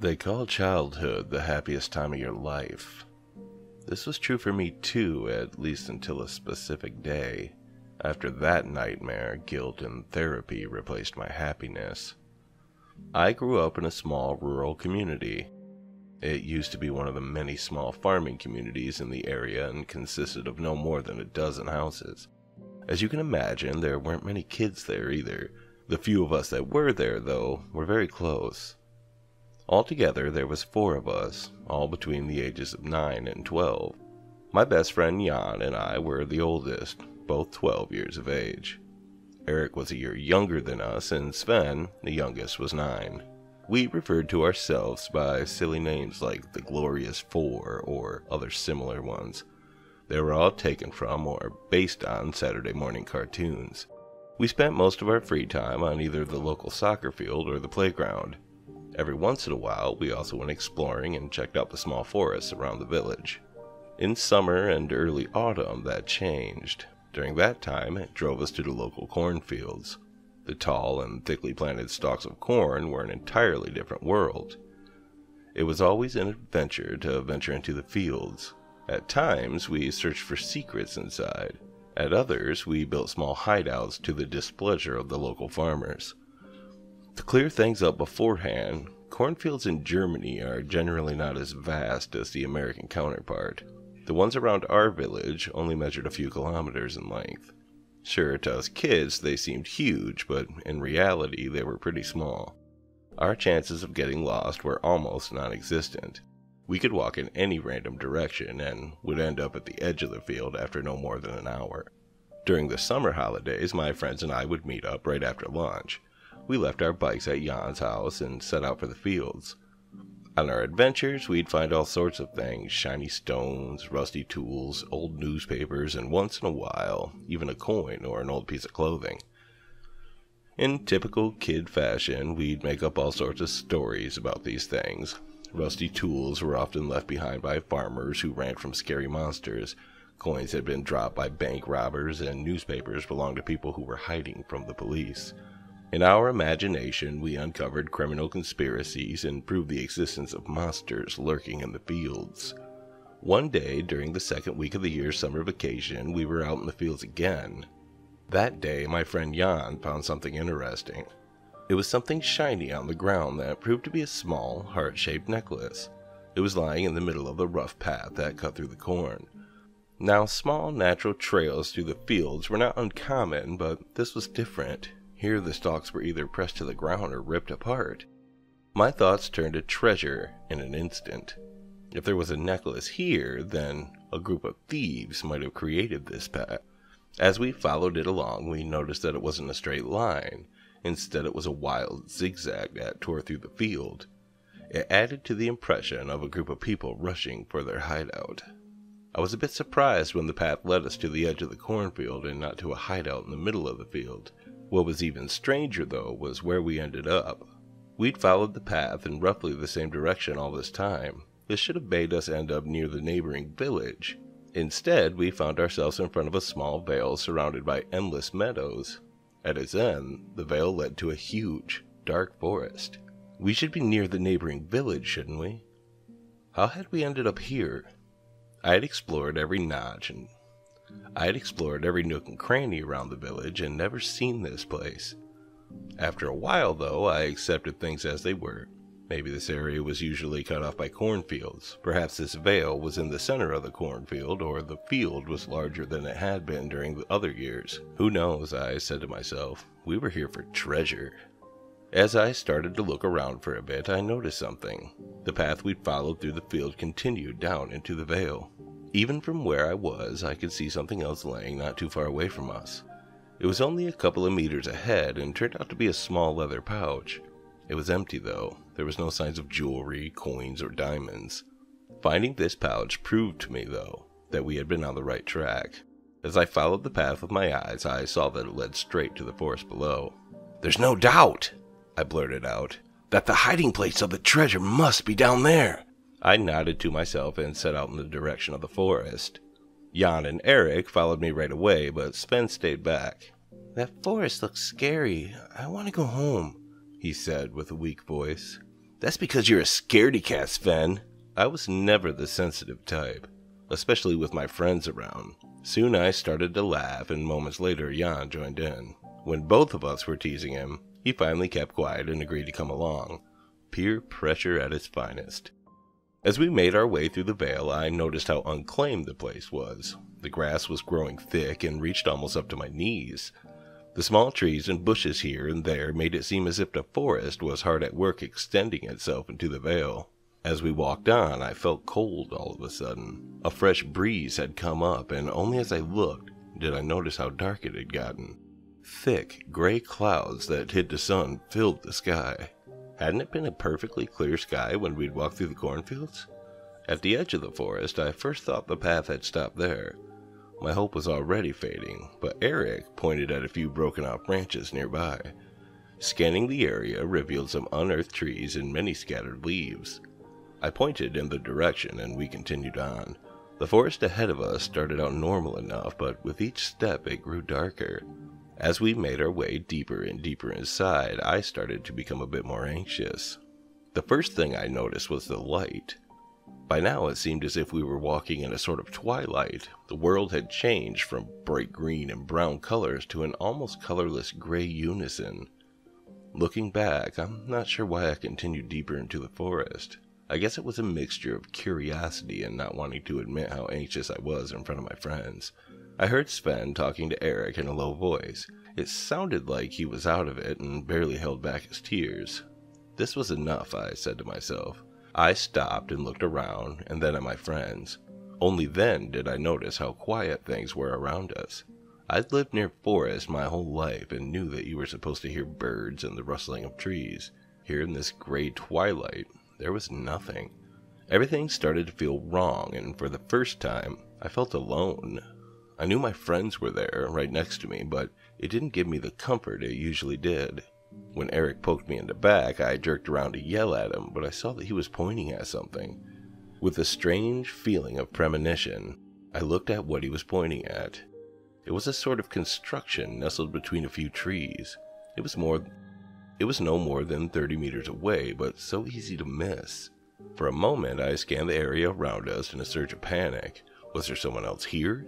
They call childhood the happiest time of your life. This was true for me too, at least until a specific day. After that nightmare, guilt and therapy replaced my happiness. I grew up in a small rural community. It used to be one of the many small farming communities in the area and consisted of no more than a dozen houses. As you can imagine, there weren't many kids there either. The few of us that were there, though, were very close. Altogether, there was four of us, all between the ages of 9 and 12. My best friend Jan and I were the oldest, both 12 years of age. Eric was a year younger than us, and Sven, the youngest, was 9. We referred to ourselves by silly names like the Glorious Four or other similar ones. They were all taken from or based on Saturday morning cartoons. We spent most of our free time on either the local soccer field or the playground. Every once in a while, we also went exploring and checked out the small forests around the village. In summer and early autumn, that changed. During that time, it drove us to the local cornfields. The tall and thickly planted stalks of corn were an entirely different world. It was always an adventure to venture into the fields. At times, we searched for secrets inside. At others, we built small hideouts to the displeasure of the local farmers. To clear things up beforehand, cornfields in Germany are generally not as vast as the American counterpart. The ones around our village only measured a few kilometers in length. Sure, to us kids, they seemed huge, but in reality, they were pretty small. Our chances of getting lost were almost non existent. We could walk in any random direction and would end up at the edge of the field after no more than an hour. During the summer holidays, my friends and I would meet up right after lunch. We left our bikes at Jan's house and set out for the fields. On our adventures, we'd find all sorts of things shiny stones, rusty tools, old newspapers, and once in a while, even a coin or an old piece of clothing. In typical kid fashion, we'd make up all sorts of stories about these things. Rusty tools were often left behind by farmers who ran from scary monsters. Coins had been dropped by bank robbers, and newspapers belonged to people who were hiding from the police. In our imagination, we uncovered criminal conspiracies and proved the existence of monsters lurking in the fields. One day during the second week of the year's summer vacation, we were out in the fields again. That day, my friend Jan found something interesting. It was something shiny on the ground that proved to be a small, heart shaped necklace. It was lying in the middle of the rough path that cut through the corn. Now, small natural trails through the fields were not uncommon, but this was different. Here the stalks were either pressed to the ground or ripped apart. My thoughts turned to treasure in an instant. If there was a necklace here, then a group of thieves might have created this path. As we followed it along, we noticed that it wasn't a straight line. Instead, it was a wild zigzag that tore through the field. It added to the impression of a group of people rushing for their hideout. I was a bit surprised when the path led us to the edge of the cornfield and not to a hideout in the middle of the field. What was even stranger, though, was where we ended up. We'd followed the path in roughly the same direction all this time. This should have made us end up near the neighboring village. Instead, we found ourselves in front of a small vale surrounded by endless meadows. At its end, the vale led to a huge, dark forest. We should be near the neighboring village, shouldn't we? How had we ended up here? I had explored every notch and I had explored every nook and cranny around the village and never seen this place. After a while, though, I accepted things as they were. Maybe this area was usually cut off by cornfields. Perhaps this vale was in the center of the cornfield, or the field was larger than it had been during the other years. Who knows, I said to myself. We were here for treasure. As I started to look around for a bit, I noticed something. The path we'd followed through the field continued down into the vale. Even from where I was, I could see something else laying not too far away from us. It was only a couple of meters ahead and turned out to be a small leather pouch. It was empty, though. There was no signs of jewelry, coins, or diamonds. Finding this pouch proved to me, though, that we had been on the right track. As I followed the path with my eyes, I saw that it led straight to the forest below. There's no doubt, I blurted out, that the hiding place of the treasure must be down there. I nodded to myself and set out in the direction of the forest. Jan and Eric followed me right away, but Sven stayed back. That forest looks scary. I want to go home, he said with a weak voice. That's because you're a scaredy cat, Sven. I was never the sensitive type, especially with my friends around. Soon I started to laugh, and moments later Jan joined in. When both of us were teasing him, he finally kept quiet and agreed to come along. Peer pressure at its finest. As we made our way through the vale, I noticed how unclaimed the place was. The grass was growing thick and reached almost up to my knees. The small trees and bushes here and there made it seem as if the forest was hard at work extending itself into the vale. As we walked on, I felt cold all of a sudden. A fresh breeze had come up, and only as I looked did I notice how dark it had gotten. Thick, gray clouds that hid the sun filled the sky. Hadn't it been a perfectly clear sky when we'd walked through the cornfields? At the edge of the forest, I first thought the path had stopped there. My hope was already fading, but Eric pointed at a few broken off branches nearby. Scanning the area revealed some unearthed trees and many scattered leaves. I pointed in the direction and we continued on. The forest ahead of us started out normal enough, but with each step it grew darker. As we made our way deeper and deeper inside, I started to become a bit more anxious. The first thing I noticed was the light. By now, it seemed as if we were walking in a sort of twilight. The world had changed from bright green and brown colors to an almost colorless gray unison. Looking back, I'm not sure why I continued deeper into the forest. I guess it was a mixture of curiosity and not wanting to admit how anxious I was in front of my friends. I heard Sven talking to Eric in a low voice. It sounded like he was out of it and barely held back his tears. This was enough, I said to myself. I stopped and looked around and then at my friends. Only then did I notice how quiet things were around us. I'd lived near forests my whole life and knew that you were supposed to hear birds and the rustling of trees. Here in this gray twilight, there was nothing. Everything started to feel wrong, and for the first time, I felt alone. I knew my friends were there, right next to me, but it didn't give me the comfort it usually did. When Eric poked me in the back, I jerked around to yell at him, but I saw that he was pointing at something. With a strange feeling of premonition, I looked at what he was pointing at. It was a sort of construction nestled between a few trees. It was more it was no more than 30 meters away, but so easy to miss. For a moment, I scanned the area around us in a surge of panic. Was there someone else here?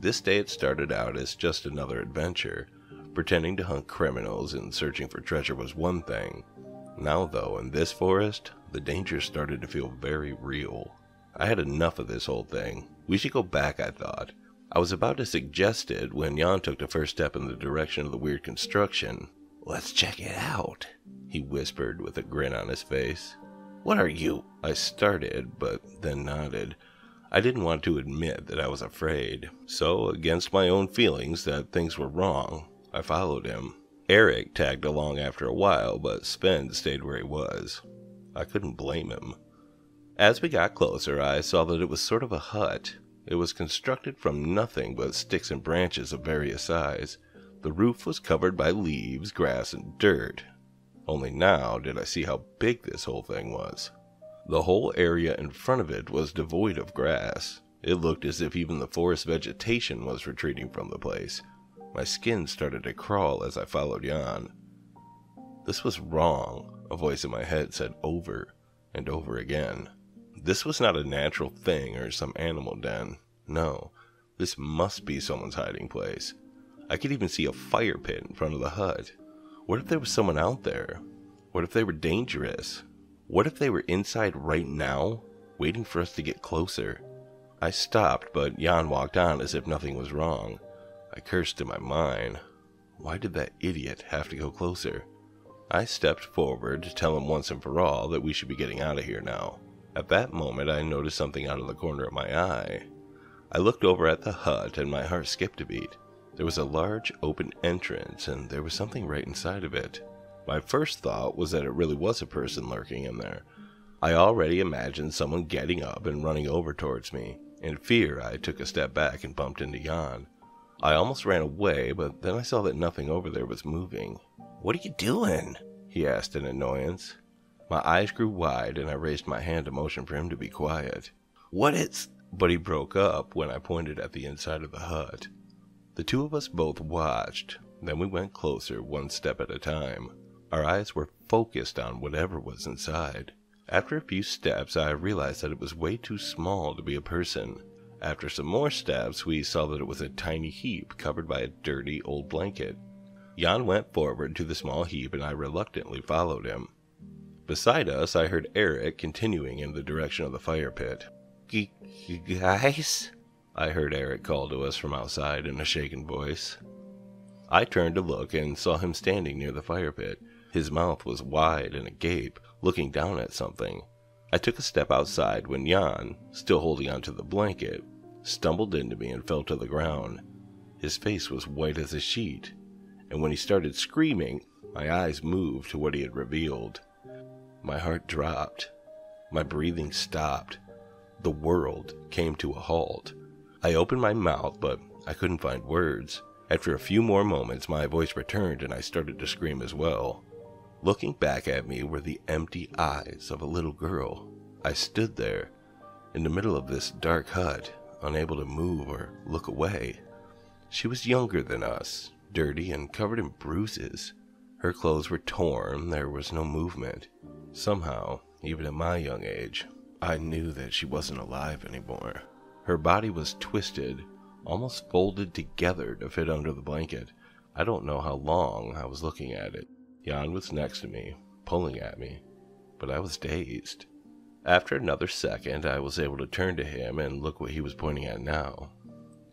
This day it started out as just another adventure. Pretending to hunt criminals and searching for treasure was one thing. Now, though, in this forest, the danger started to feel very real. I had enough of this whole thing. We should go back, I thought. I was about to suggest it when Jan took the first step in the direction of the weird construction. Let's check it out, he whispered with a grin on his face. What are you? I started, but then nodded. I didn't want to admit that I was afraid, so, against my own feelings that things were wrong, I followed him. Eric tagged along after a while, but Sven stayed where he was. I couldn't blame him. As we got closer, I saw that it was sort of a hut. It was constructed from nothing but sticks and branches of various size. The roof was covered by leaves, grass, and dirt. Only now did I see how big this whole thing was. The whole area in front of it was devoid of grass. It looked as if even the forest vegetation was retreating from the place. My skin started to crawl as I followed Jan. This was wrong, a voice in my head said over and over again. This was not a natural thing or some animal den. No, this must be someone's hiding place. I could even see a fire pit in front of the hut. What if there was someone out there? What if they were dangerous? What if they were inside right now, waiting for us to get closer? I stopped, but Jan walked on as if nothing was wrong. I cursed in my mind. Why did that idiot have to go closer? I stepped forward to tell him once and for all that we should be getting out of here now. At that moment, I noticed something out of the corner of my eye. I looked over at the hut and my heart skipped a beat. There was a large open entrance and there was something right inside of it. My first thought was that it really was a person lurking in there. I already imagined someone getting up and running over towards me. In fear, I took a step back and bumped into Jan. I almost ran away, but then I saw that nothing over there was moving. What are you doing? he asked in annoyance. My eyes grew wide and I raised my hand to motion for him to be quiet. What is. But he broke up when I pointed at the inside of the hut. The two of us both watched, then we went closer, one step at a time. Our eyes were focused on whatever was inside. After a few steps, I realized that it was way too small to be a person. After some more steps, we saw that it was a tiny heap covered by a dirty old blanket. Jan went forward to the small heap and I reluctantly followed him. Beside us, I heard Eric continuing in the direction of the fire pit. G- guys? I heard Eric call to us from outside in a shaken voice. I turned to look and saw him standing near the fire pit. His mouth was wide and agape, looking down at something. I took a step outside when Jan, still holding onto the blanket, stumbled into me and fell to the ground. His face was white as a sheet, and when he started screaming, my eyes moved to what he had revealed. My heart dropped. My breathing stopped. The world came to a halt. I opened my mouth, but I couldn't find words. After a few more moments, my voice returned and I started to scream as well. Looking back at me were the empty eyes of a little girl. I stood there, in the middle of this dark hut, unable to move or look away. She was younger than us, dirty and covered in bruises. Her clothes were torn, there was no movement. Somehow, even at my young age, I knew that she wasn't alive anymore. Her body was twisted, almost folded together to fit under the blanket. I don't know how long I was looking at it. Jan was next to me, pulling at me, but I was dazed. After another second, I was able to turn to him and look what he was pointing at now.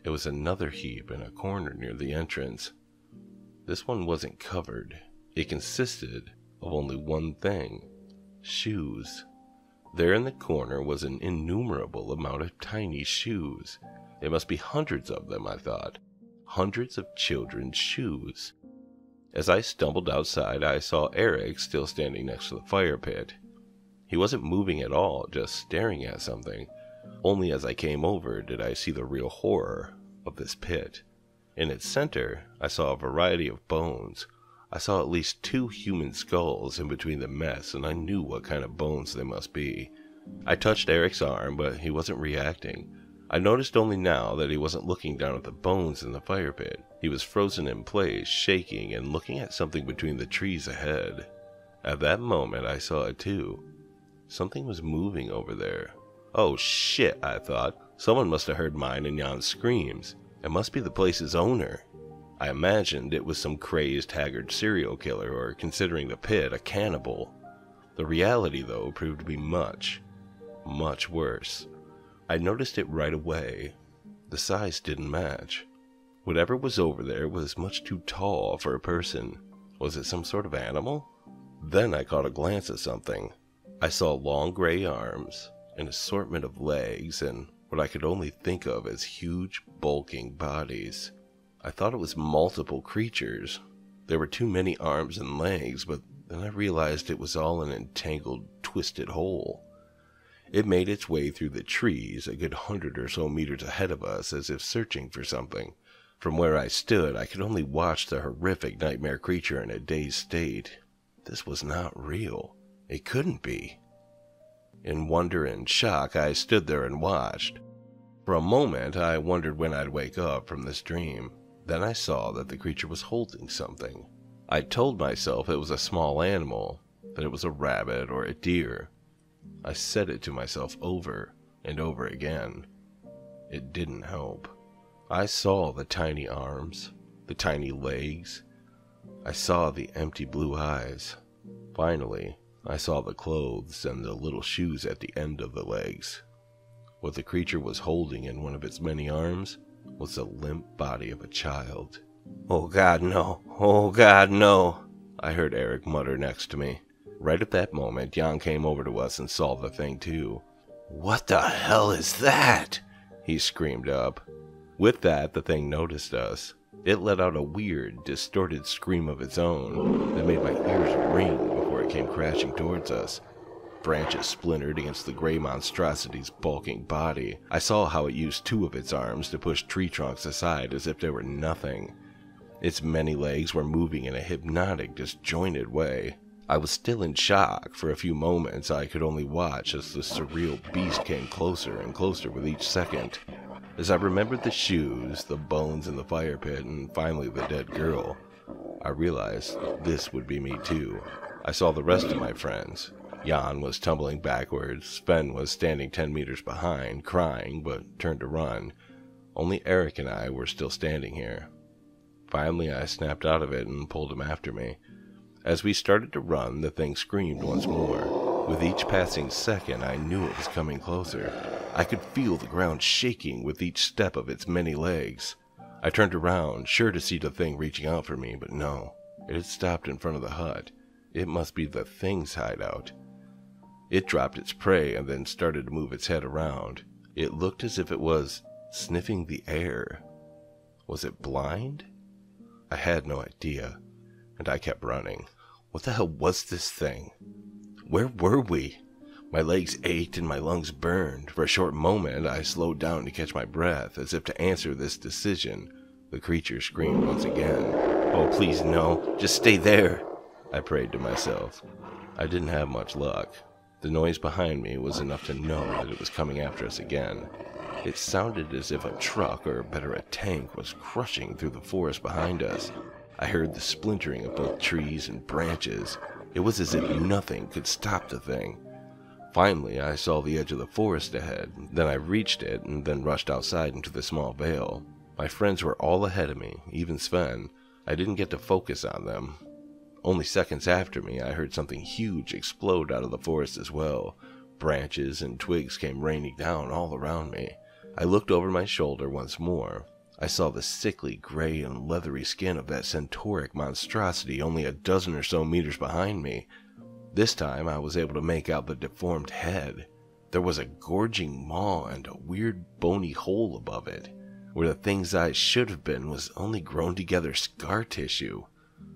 It was another heap in a corner near the entrance. This one wasn't covered. It consisted of only one thing shoes. There in the corner was an innumerable amount of tiny shoes. It must be hundreds of them, I thought. Hundreds of children's shoes. As I stumbled outside, I saw Eric still standing next to the fire pit. He wasn't moving at all, just staring at something. Only as I came over did I see the real horror of this pit. In its center, I saw a variety of bones. I saw at least two human skulls in between the mess, and I knew what kind of bones they must be. I touched Eric's arm, but he wasn't reacting. I noticed only now that he wasn't looking down at the bones in the fire pit. He was frozen in place, shaking and looking at something between the trees ahead. At that moment, I saw it too. Something was moving over there. Oh shit, I thought. Someone must have heard mine and Jan's screams. It must be the place's owner. I imagined it was some crazed, haggard serial killer, or considering the pit a cannibal. The reality, though, proved to be much, much worse. I noticed it right away. The size didn't match. Whatever was over there was much too tall for a person. Was it some sort of animal? Then I caught a glance at something. I saw long gray arms, an assortment of legs, and what I could only think of as huge, bulking bodies. I thought it was multiple creatures. There were too many arms and legs, but then I realized it was all an entangled, twisted whole. It made its way through the trees a good hundred or so meters ahead of us as if searching for something. From where I stood, I could only watch the horrific nightmare creature in a dazed state. This was not real. It couldn't be. In wonder and shock, I stood there and watched. For a moment, I wondered when I'd wake up from this dream. Then I saw that the creature was holding something. I told myself it was a small animal, that it was a rabbit or a deer. I said it to myself over and over again. It didn't help. I saw the tiny arms, the tiny legs. I saw the empty blue eyes. Finally, I saw the clothes and the little shoes at the end of the legs. What the creature was holding in one of its many arms was the limp body of a child. Oh God, no! Oh God, no! I heard Eric mutter next to me. Right at that moment, Jan came over to us and saw the thing too. What the hell is that? He screamed up. With that, the thing noticed us. It let out a weird, distorted scream of its own that made my ears ring before it came crashing towards us. Branches splintered against the gray monstrosity's bulking body. I saw how it used two of its arms to push tree trunks aside as if they were nothing. Its many legs were moving in a hypnotic, disjointed way. I was still in shock. For a few moments, I could only watch as the surreal beast came closer and closer with each second. As I remembered the shoes, the bones in the fire pit, and finally the dead girl, I realized this would be me too. I saw the rest of my friends. Jan was tumbling backwards, Sven was standing 10 meters behind, crying, but turned to run. Only Eric and I were still standing here. Finally, I snapped out of it and pulled him after me. As we started to run, the thing screamed once more. With each passing second, I knew it was coming closer. I could feel the ground shaking with each step of its many legs. I turned around, sure to see the thing reaching out for me, but no. It had stopped in front of the hut. It must be the thing's hideout. It dropped its prey and then started to move its head around. It looked as if it was sniffing the air. Was it blind? I had no idea, and I kept running. What the hell was this thing? Where were we? My legs ached and my lungs burned. For a short moment, I slowed down to catch my breath, as if to answer this decision. The creature screamed once again. Oh, please, no. Just stay there. I prayed to myself. I didn't have much luck. The noise behind me was enough to know that it was coming after us again. It sounded as if a truck, or better a tank, was crushing through the forest behind us. I heard the splintering of both trees and branches. It was as if nothing could stop the thing. Finally, I saw the edge of the forest ahead. Then I reached it and then rushed outside into the small vale. My friends were all ahead of me, even Sven. I didn't get to focus on them. Only seconds after me, I heard something huge explode out of the forest as well. Branches and twigs came raining down all around me. I looked over my shoulder once more. I saw the sickly gray and leathery skin of that centauric monstrosity only a dozen or so meters behind me. This time I was able to make out the deformed head. There was a gorging maw and a weird bony hole above it. Where the thing's eyes should have been was only grown together scar tissue.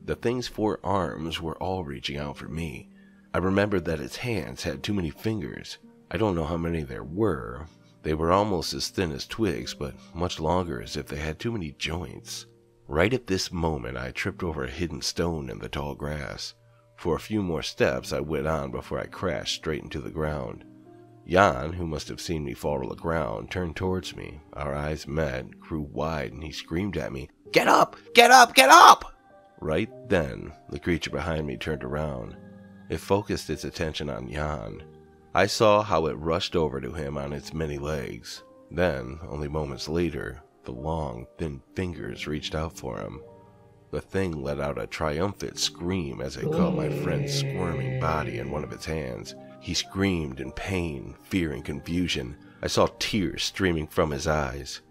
The thing's four arms were all reaching out for me. I remembered that its hands had too many fingers. I don't know how many there were. They were almost as thin as twigs, but much longer as if they had too many joints. Right at this moment, I tripped over a hidden stone in the tall grass. For a few more steps, I went on before I crashed straight into the ground. Jan, who must have seen me fall to the ground, turned towards me. Our eyes met, grew wide, and he screamed at me, Get up! Get up! Get up! Right then, the creature behind me turned around. It focused its attention on Jan. I saw how it rushed over to him on its many legs. Then, only moments later, the long, thin fingers reached out for him. The thing let out a triumphant scream as it caught my friend's squirming body in one of its hands. He screamed in pain, fear, and confusion. I saw tears streaming from his eyes.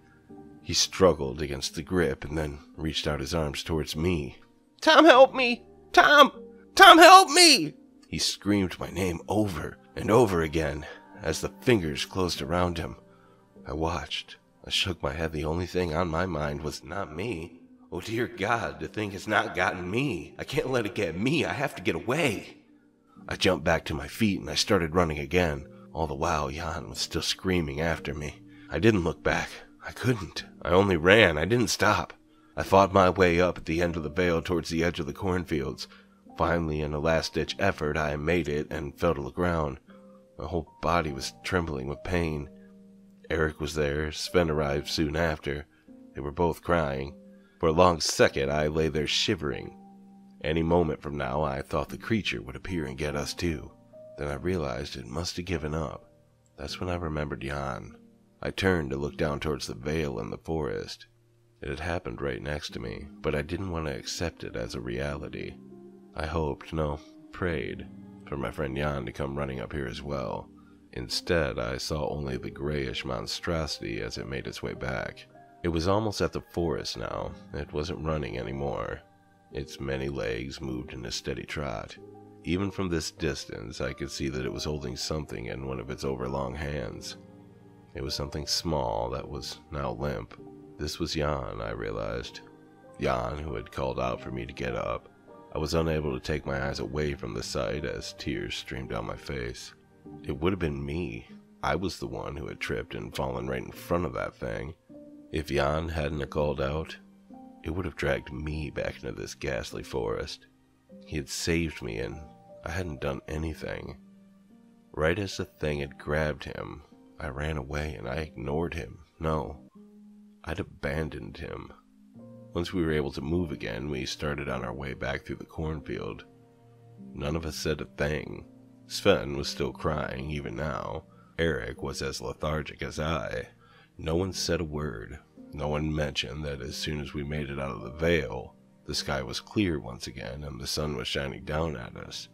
He struggled against the grip and then reached out his arms towards me. Tom, help me! Tom! Tom, help me! He screamed my name over and over again as the fingers closed around him. I watched. I shook my head. The only thing on my mind was not me. Oh dear God, the thing has not gotten me. I can't let it get me. I have to get away. I jumped back to my feet and I started running again. All the while, Jan was still screaming after me. I didn't look back. I couldn't. I only ran. I didn't stop. I fought my way up at the end of the vale towards the edge of the cornfields. Finally, in a last ditch effort, I made it and fell to the ground. My whole body was trembling with pain. Eric was there. Sven arrived soon after. They were both crying. For a long second, I lay there shivering. Any moment from now, I thought the creature would appear and get us too. Then I realized it must have given up. That's when I remembered Jan. I turned to look down towards the vale and the forest. It had happened right next to me, but I didn't want to accept it as a reality. I hoped, no, prayed, for my friend Jan to come running up here as well. Instead, I saw only the grayish monstrosity as it made its way back. It was almost at the forest now. It wasn't running anymore. Its many legs moved in a steady trot. Even from this distance, I could see that it was holding something in one of its overlong hands. It was something small that was now limp. This was Jan, I realized. Jan, who had called out for me to get up. I was unable to take my eyes away from the sight as tears streamed down my face. It would have been me. I was the one who had tripped and fallen right in front of that thing. If Jan hadn't called out, it would have dragged me back into this ghastly forest. He had saved me, and I hadn't done anything. Right as the thing had grabbed him, I ran away and I ignored him. No, I'd abandoned him. Once we were able to move again, we started on our way back through the cornfield. None of us said a thing. Sven was still crying, even now. Eric was as lethargic as I. No one said a word. No one mentioned that as soon as we made it out of the vale, the sky was clear once again and the sun was shining down at us.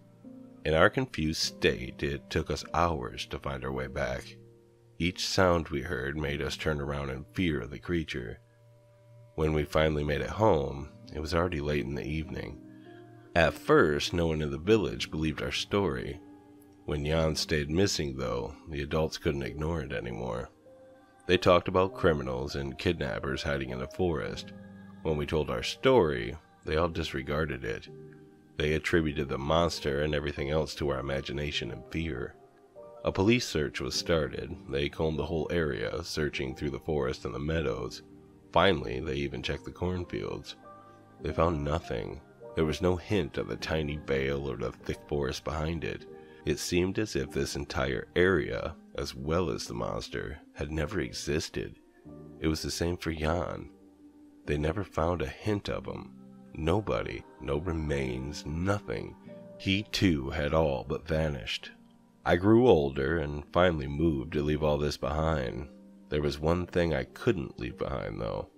In our confused state, it took us hours to find our way back. Each sound we heard made us turn around in fear of the creature. When we finally made it home, it was already late in the evening. At first, no one in the village believed our story. When Jan stayed missing, though, the adults couldn't ignore it anymore. They talked about criminals and kidnappers hiding in the forest. When we told our story, they all disregarded it. They attributed the monster and everything else to our imagination and fear. A police search was started. They combed the whole area, searching through the forest and the meadows. Finally, they even checked the cornfields. They found nothing. There was no hint of the tiny vale or the thick forest behind it. It seemed as if this entire area, as well as the monster, had never existed. It was the same for Jan. They never found a hint of him. Nobody, no remains, nothing. He too had all but vanished. I grew older and finally moved to leave all this behind. There was one thing I couldn't leave behind, though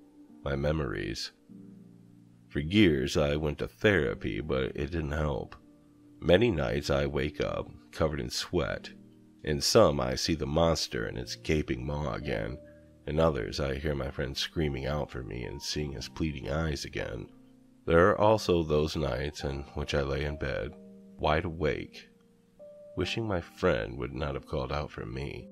my memories. For years I went to therapy, but it didn't help. Many nights I wake up covered in sweat. In some, I see the monster and its gaping maw again. In others, I hear my friend screaming out for me and seeing his pleading eyes again. There are also those nights in which I lay in bed, wide awake, wishing my friend would not have called out for me.